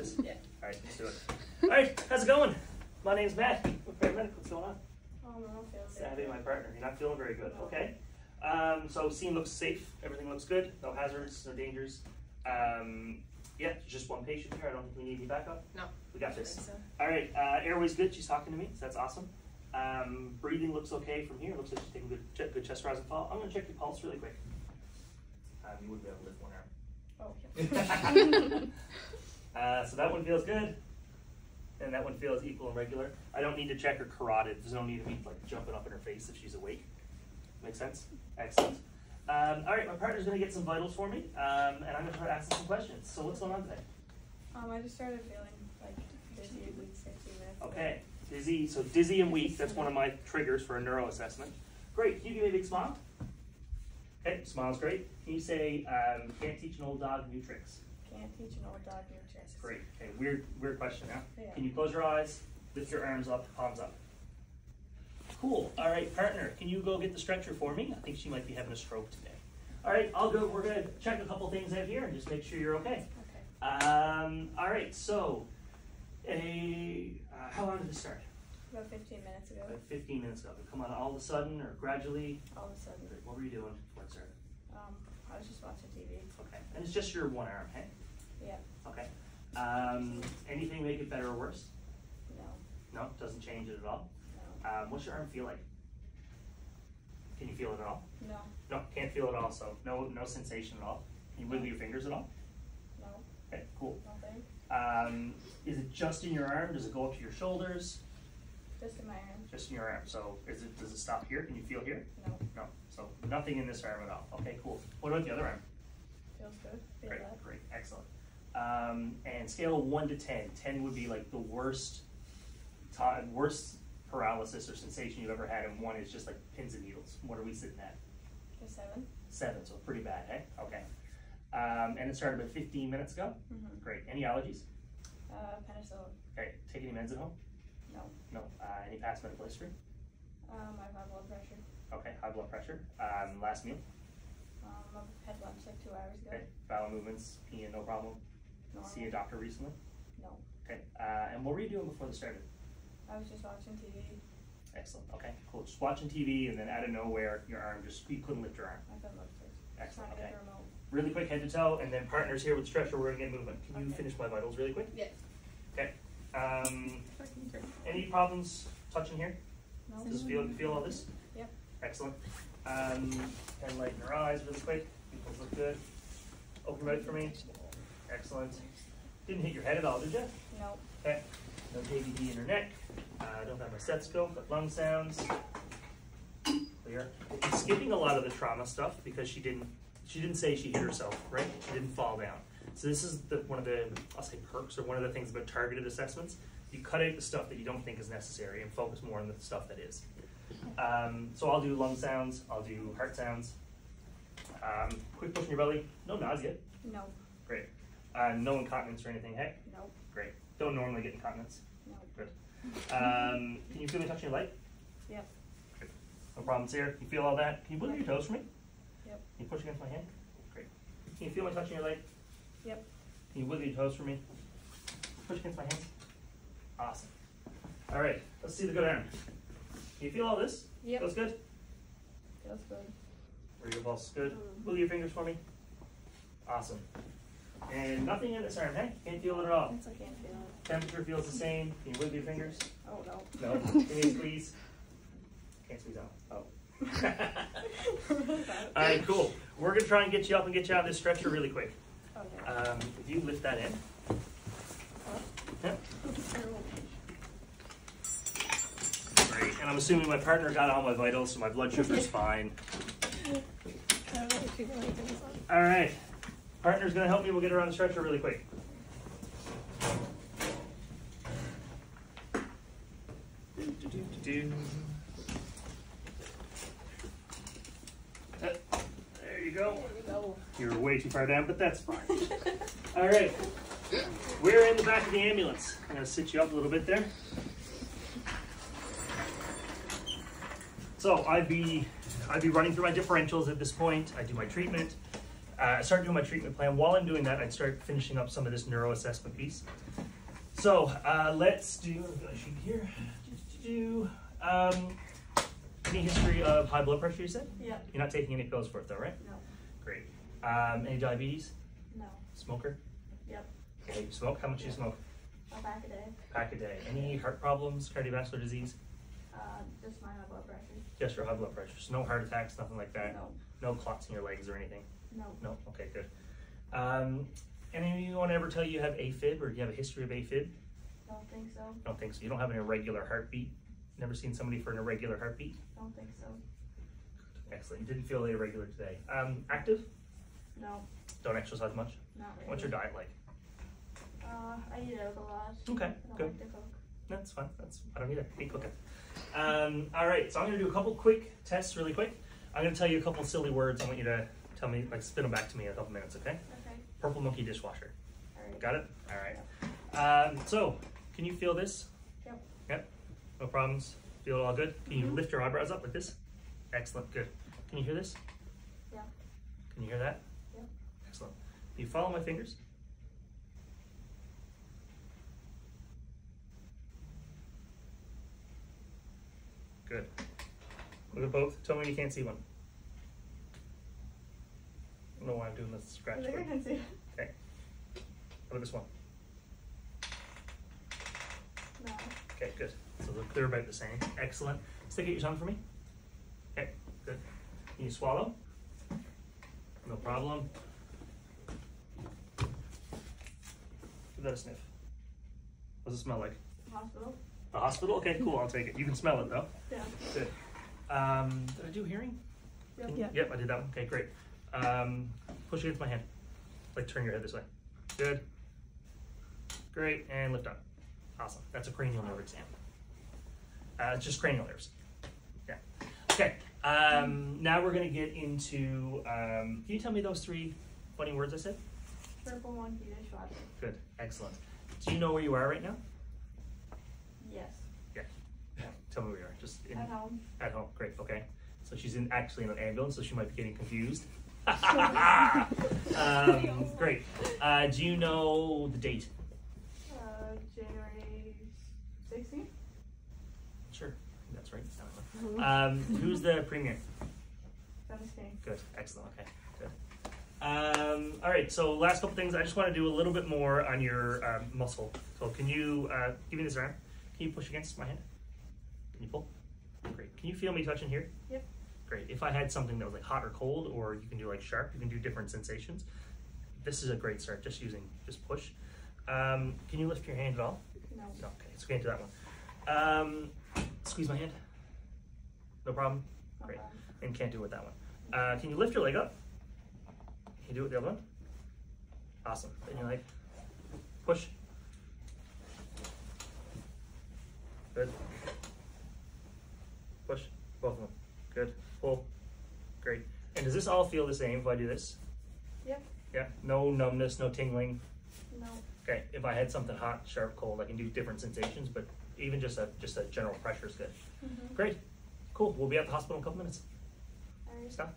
this? Yeah. All right, let's do it. All right, how's it going? My name's Matt. Paramedic. What's going on? Oh, no, I feel Savvy, my partner. You're not feeling very good. Okay. Um, so scene looks safe. Everything looks good. No hazards. No dangers. Um, yeah, just one patient here. I don't think we need any backup. No. We got this. So. All right. Uh, airway's good. She's talking to me. So that's awesome. Um, breathing looks okay from here. Looks like she's taking good, ch- good chest rise and fall. I'm gonna check your pulse really quick. Um, you wouldn't be able to lift one arm. Oh, yeah. uh, so that one feels good, and that one feels equal and regular. I don't need to check her carotid. There's no need to be like jumping up in her face if she's awake. Make sense? Excellent. Um, all right, my partner's gonna get some vitals for me, um, and I'm gonna try to ask some questions. So what's going on today? um, I just started feeling like dizzy week 16 Okay, dizzy. So dizzy and weak. That's one of my triggers for a neuro assessment. Great. Can you give me a big smile? Okay, smile's great. Can you say um, can't teach an old dog new tricks? Can't teach an old dog new tricks. Great. Okay, weird, weird question now. Yeah. Can you close your eyes, lift your arms up, palms up? Cool. All right, partner, can you go get the stretcher for me? I think she might be having a stroke today. All right, I'll go. We're gonna check a couple things out here and just make sure you're okay. Okay. Um, all right, so a uh, how long did this start? About 15 minutes ago, About 15 minutes ago. Did it come on all of a sudden or gradually? all of a sudden, What were you doing when it started? um, I was just watching TV. Okay, and it's just your one arm, hey? Yeah. Okay. Um, anything make it better or worse? No. No, doesn't change it at all. No. Um, what's your arm feel like? Can you feel it at all? No. No, can't feel it at all. So no, no sensation at all. Can you wiggle your fingers at all? No. Okay, cool. Nothing. Um, is it just in your arm? Does it go up to your shoulders? Just in my arm. Just in your arm. So is it? Does it stop here? Can you feel here? No. No. So nothing in this arm at all. Okay, cool. What about the other arm? Feels good. Feel Great, that. great, excellent. Um, and scale of one to 10. 10 would be like the worst, ti- worst paralysis or sensation you've ever had, and one is just like pins and needles. What are we sitting at? A seven. Seven, so pretty bad, hey? Okay. Um, and it started about 15 minutes ago. Mm-hmm. Great. Any allergies? Uh, penicillin. Okay. Take any meds at home? No. No. Uh, any past medical history? Um, I have high blood pressure. Okay. High blood pressure. Um, last meal? Um, I had lunch like two hours ago. Okay. Bowel movements, peeing, no problem. Normal. See a doctor recently? No. Okay. Uh, and what were you doing before this started? I was just watching TV. Excellent. Okay, cool. Just watching TV, and then out of nowhere, your arm just you couldn't lift your arm. I couldn't lift it. Excellent. Okay. get the remote. Really quick head to toe, and then partners here with stretcher. We're gonna get movement. Can you finish my vitals really quick? Yeah. Okay. Um, any problems touching here? No. Does feel feel all this? Yep. Excellent. Um, and light in your eyes really quick. Pupils look good. Open mouth for me. Excellent. Didn't hit your head at all, did you? No. Okay. No JVD in her neck. Uh, don't have my stethoscope, but lung sounds. Clear. Skipping a lot of the trauma stuff because she didn't. She didn't say she hit herself, right? She didn't fall down. So this is the, one of the I'll say perks or one of the things about targeted assessments. You cut out the stuff that you don't think is necessary and focus more on the stuff that is. Um, so I'll do lung sounds. I'll do heart sounds. Um, quick push in your belly. No nausea. No. Great. Uh, no incontinence or anything. Hey, No. great. Don't normally get incontinence. No. Good. Um, can you feel me touching your leg? Yep. No problems here. You feel all that? Can you wiggle your toes for me? Yep. Can you push against my hand? Great. Can you feel me touching your leg? Yep. Can you wiggle your toes for me? Push against my hand. Awesome. All right. Let's see the good arm. Can you feel all this? Yep. Feels good. Feels good. Where your pulse is good. Mhm. Wiggle your fingers for me. Awesome. And nothing in this arm, hey? Can't feel it at all. It's I can't feel it. Temperature feels the same. Can you wiggle your fingers? Oh no. No. Can you squeeze. Can't squeeze out. Oh. All right, cool. We're gonna try and get you up and get you out of this stretcher really quick. Okay. Um, if you lift that in. Yep. Great. And I'm assuming my partner got all my vitals, so my blood sugar's fine. All right. Partner's gonna help me. We'll get her on the stretcher really quick. There you go. Go. You're way too far down, but that's fine. All right. We're in the back of the ambulance. I'm going to sit you up a little bit there. So I'd be I'd be running through my differentials at this point. I do my treatment. Uh, I started doing my treatment plan. While I'm doing that, I'd start finishing up some of this neuro assessment piece. So uh, let's do. I've got a sheet here. Do, um, any history of high blood pressure? You said Yeah. you're not taking any pills for it, though, right? No. Great. Um, any diabetes? No. Smoker? Yep. Okay, you smoke? How much do you smoke? A back a day. Pack a day. Any heart problems? Cardiovascular disease? Uh, just my high blood pressure. Just your high blood pressure. So no heart attacks, nothing like that. No. No clots in your legs or anything. No. No. Okay, good. Um, anyone ever tell you you have AFib or you have a history of AFib? Don't think so. Don't think so. You don't have an irregular heartbeat. Never seen somebody for an irregular heartbeat. Don't think so. Excellent. You didn't feel irregular today. Um, active? No. Don't exercise much. Not really. What's your diet like? Uh, I eat out a lot. Okay, I don't good. like. That's fine. That's I don't either. Hate cooking. Um, all right, so I'm gonna do a couple quick tests, really quick. I'm gonna tell you a couple silly words. I want you to tell me, like, spit them back to me in a couple minutes, okay? Okay. Purple monkey dishwasher. Alright. Got it? All right. Um, so, can you feel this? Yep. Yep. No problems. Feel it all good? Can you Mhm. lift your eyebrows up like this? Excellent. Good. Can you hear this? Yeah. Can you hear that? Yep. Excellent. Can you follow my fingers? Good. Look at both. Tell me you can't see one. I don't know why I'm doing this I scratch. think I can see it. Okay. What about this one? No. Okay, good. So they're, they're about the same. Excellent. Stick out your tongue for me. Okay, good. Can you swallow? No problem. Give that a sniff. What does it smell like? Hospital. A hospital? Okay, cool. I'll take it. You can smell it though. Yeah. Good. Um, did I do hearing? Yep. Can Yep, I did that one. Okay, great. Um, push against my hand. Like turn your head this way. Good. Great, and lift up. Awesome. That's a cranial nerve exam. Uh, it's just cranial nerves. Yeah. Okay. Um, now we're gonna get into. Um, can you tell me those three funny words I said? Purple monkey dishwasher. Good. Excellent. Do you know where you are right now? Yes. Yeah. Tell me where you are. Just in, At home. At home, great, okay. So she's in actually in an ambulance, so she might be getting confused. um, great. Uh, do you know the date? Uh, January 16th. Sure, that's right. Like- Um, who's the premier? Good, excellent, okay, good. Um, all right, so last couple things. I just want to do a little bit more on your um, muscle. So can you uh, give me this arm? Can you push against my hand? Can you pull? Great. Can you feel me touching here? Yep. Great. If I had something that was like hot or cold, or you can do like sharp, you can do different sensations. This is a great start. Just using just push. Um, can you lift your hand at all? No. No. Okay, so we can't do that one. Um, squeeze my hand. No problem. Great. problem. And can't do it with that one. Uh, can you lift your leg up? Can you do it with the other one? Awesome. Then you like push. Good. Push. Both of them. Good. Pull. Great. And does this all feel the same if I do this? Yep. Yeah. No numbness, no tingling. No. Okay. If I had something hot, sharp, cold, I can do different sensations, but even just a just a general pressure is good. Mm-hmm. Great. Cool. We'll be at the hospital in a couple minutes. Alright. Stop.